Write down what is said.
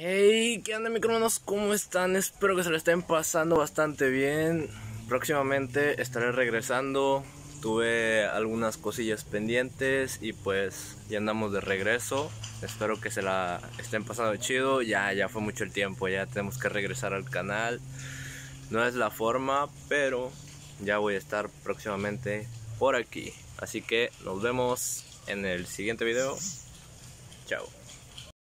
Hey, ¿qué onda micrófonos? ¿Cómo están? Espero que se lo estén pasando bastante bien. Próximamente estaré regresando. Tuve algunas cosillas pendientes y pues ya andamos de regreso. Espero que se la estén pasando chido. Ya, ya fue mucho el tiempo, ya tenemos que regresar al canal. No es la forma, pero ya voy a estar próximamente por aquí. Así que nos vemos en el siguiente video. Chao.